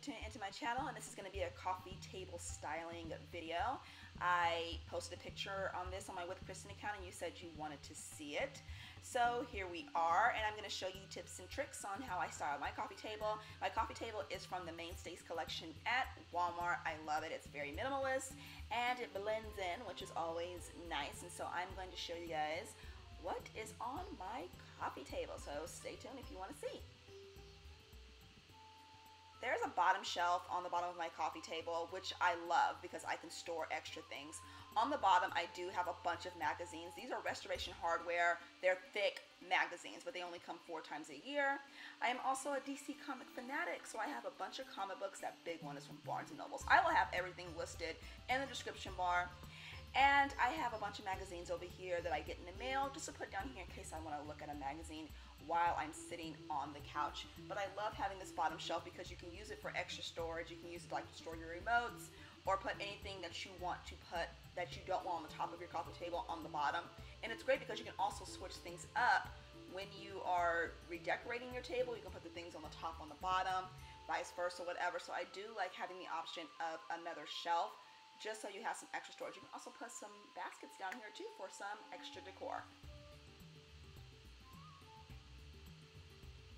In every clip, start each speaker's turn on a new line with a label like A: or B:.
A: tuning into my channel and this is going to be a coffee table styling video. I posted a picture on this on my With Kristen account and you said you wanted to see it. So here we are and I'm going to show you tips and tricks on how I style my coffee table. My coffee table is from the Mainstays collection at Walmart. I love it. It's very minimalist and it blends in which is always nice and so I'm going to show you guys what is on my coffee table. So stay tuned if you want to see. There's a bottom shelf on the bottom of my coffee table, which I love because I can store extra things. On the bottom, I do have a bunch of magazines. These are Restoration Hardware. They're thick magazines, but they only come four times a year. I am also a DC comic fanatic, so I have a bunch of comic books. That big one is from Barnes & Nobles. I will have everything listed in the description bar. And I have a bunch of magazines over here that I get in the mail just to put down here in case I want to look at a magazine while I'm sitting on the couch. But I love having this bottom shelf because you can use it for extra storage. You can use it like to store your remotes or put anything that you want to put that you don't want on the top of your coffee table on the bottom. And it's great because you can also switch things up when you are redecorating your table. You can put the things on the top on the bottom, vice versa, whatever. So I do like having the option of another shelf just so you have some extra storage. You can also put some baskets down here too for some extra decor.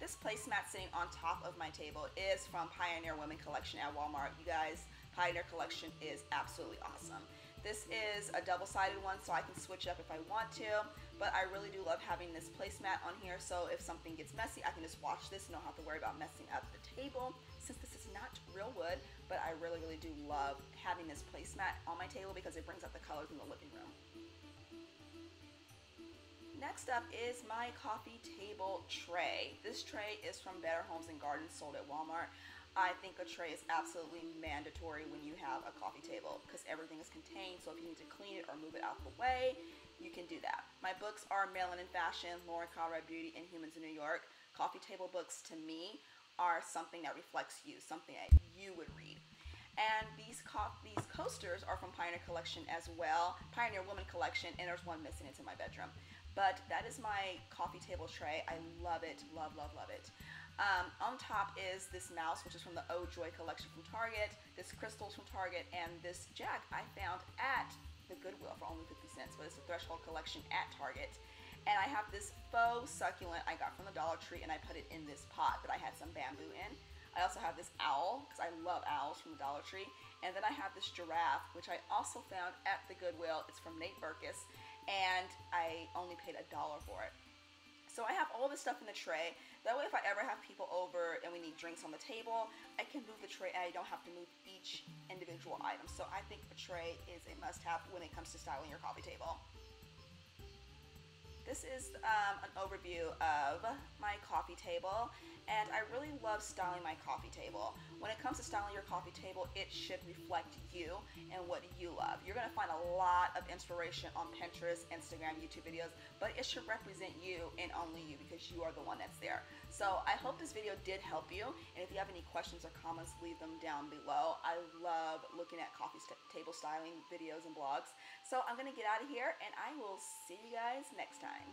A: This placemat sitting on top of my table is from Pioneer Women Collection at Walmart. You guys, Pioneer Collection is absolutely awesome. This is a double-sided one, so I can switch it up if I want to, but I really do love having this placemat on here, so if something gets messy, I can just wash this and don't have to worry about messing up the table. Since this is not real wood, but I really, really do love having this placemat on my table because it brings out the colors in the living room. Next up is my coffee table tray. This tray is from Better Homes and Gardens sold at Walmart. I think a tray is absolutely mandatory when you have a coffee table because everything is contained. So if you need to clean it or move it out of the way, you can do that. My books are Marilyn in Fashion, Lauren Conrad Beauty, and Humans in New York. Coffee table books to me are something that reflects you, something that you would read. And these co these coasters are from Pioneer Collection as well, Pioneer Woman Collection, and there's one missing. It's in my bedroom. But that is my coffee table tray. I love it, love, love, love it. Um, on top is this mouse, which is from the Oh Joy collection from Target, this crystals from Target, and this jack I found at the Goodwill for only 50 cents, but it's a Threshold collection at Target. And I have this faux succulent I got from the Dollar Tree, and I put it in this pot that I had some bamboo in. I also have this owl, because I love owls from the Dollar Tree. And then I have this giraffe, which I also found at the Goodwill. It's from Nate Berkus, and I only paid a dollar for it. So I have all this stuff in the tray. That way if I ever have people over and we need drinks on the table, I can move the tray and I don't have to move each individual item. So I think a tray is a must-have when it comes to styling your coffee table. This is um, an overview of my coffee table and I love styling my coffee table. When it comes to styling your coffee table, it should reflect you and what you love. You're gonna find a lot of inspiration on Pinterest, Instagram, YouTube videos, but it should represent you and only you because you are the one that's there. So I hope this video did help you, and if you have any questions or comments, leave them down below. I love looking at coffee table styling videos and blogs. So I'm gonna get out of here, and I will see you guys next time.